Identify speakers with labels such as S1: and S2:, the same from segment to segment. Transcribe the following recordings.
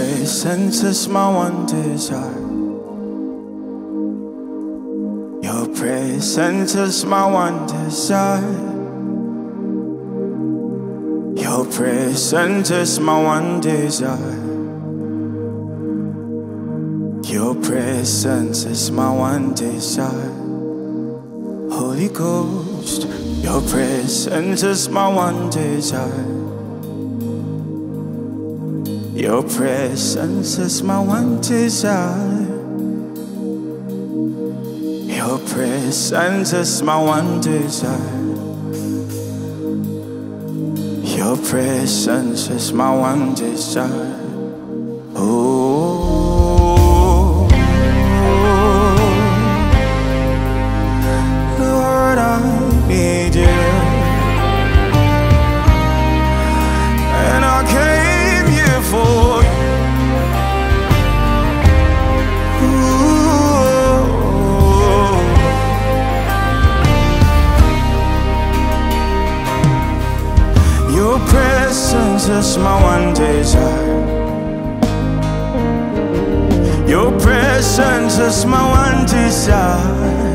S1: presence is my one desire. Your presence is my one desire. Your presence is my one desire. Your presence is my one desire. Holy Ghost, your presence is my one desire. Your presence is my one desire. Your presence is my one desire. Your presence is my one desire. Oh, is my one desire. Your presence is my one desire.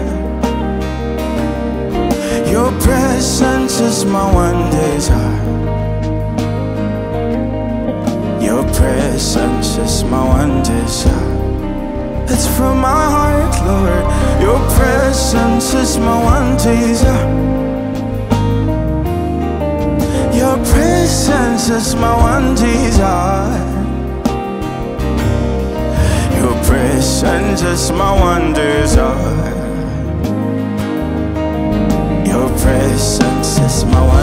S1: Your presence is my one desire. Your presence is my one desire. It's from my heart, Lord. Your presence is my one desire. Presence is my one desire. Your presence is my one desire. Your presence is my one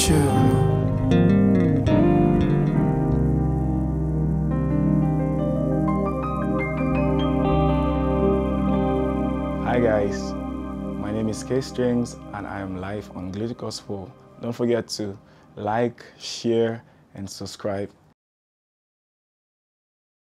S1: you.
S2: Hi guys, my name is Kaestrings and I am live on Glitch Gospel. Don't forget to like, share, and subscribe.